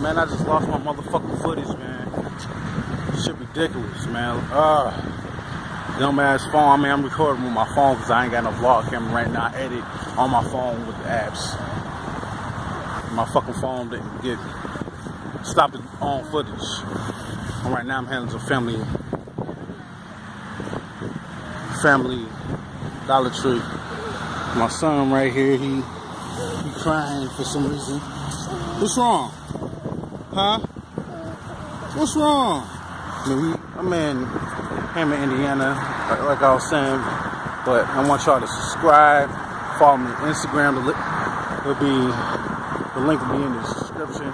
Man, I just lost my motherfucking footage, man. Shit ridiculous, man. Uh, dumbass phone. I mean, I'm recording with my phone because I ain't got no vlog camera right now. I edit on my phone with the apps. My fucking phone didn't get stopped on footage. And right now I'm handling a family family Dollar Tree. My son right here, he he crying for some reason. What's wrong? Huh? What's wrong? I'm in Hammond, Indiana, like, I was saying, but I want y'all to subscribe, follow me on Instagram. The, it'll be the link will be in the description.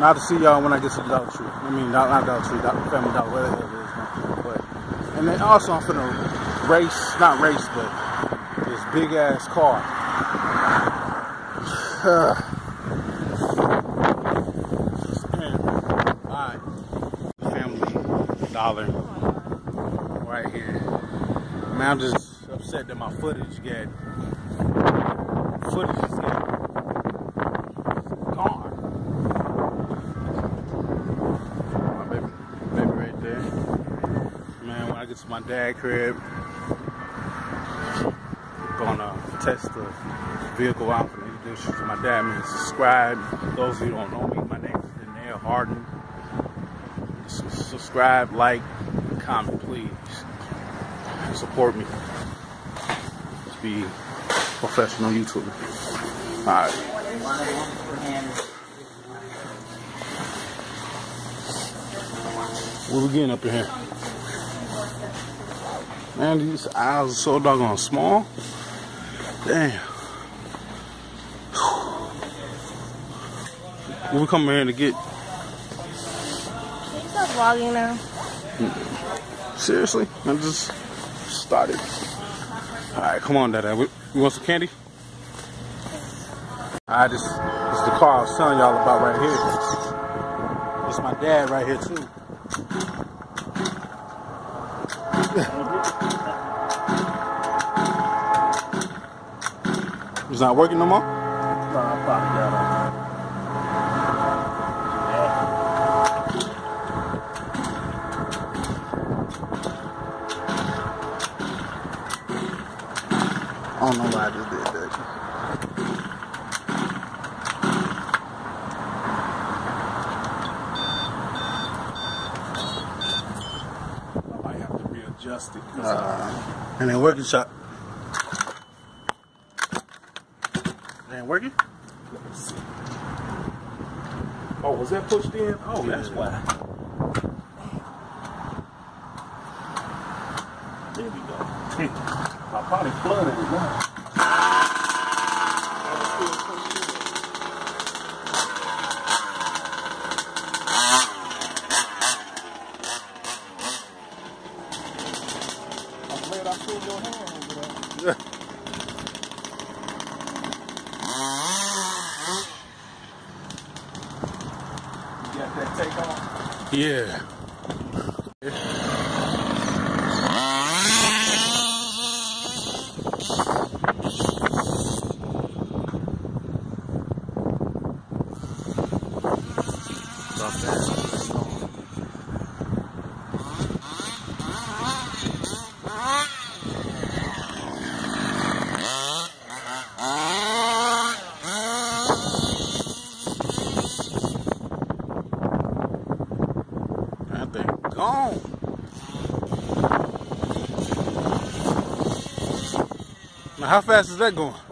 Not to see y'all when I get to the Dollar Tree. I mean, not, not Dollar Tree, Dollar, Family Dollar, whatever it is. But and then also I'm finna race, not race, but this big ass car. Alright. Family Dollar right here. I Man, I'm just upset that my footage get footage is gone. My baby, baby right there. Man, when I get to my dad crib, gonna test the vehicle out and introduce you to my dad. Man, subscribe. Those of you who don't know me, my name is Danair Harden. Subscribe, like, comment, please. Support me. Let's be professional YouTuber. Alright. What we getting up in here? Man, these aisles are so doggone small. Damn. What we coming here to get? Can you stop vlogging now? Seriously? I just started. Alright, come on, Dada. We, you want some candy? Alright, this, this is the car I was telling y'all about right here. This is my dad right here, too. It's not working no more? I don't know why I just did that. I might have to readjust it. uh, and then working shot. It ain't working? Oh, was that pushed in? Oh, that's why. There we go. I probably flooded it now. I'm glad I pulled your hand over there. You got that take? Yeah. That thing gone. Now, how fast is that going?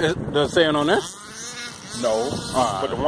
Is, does it say it on there? No, Alright. but the one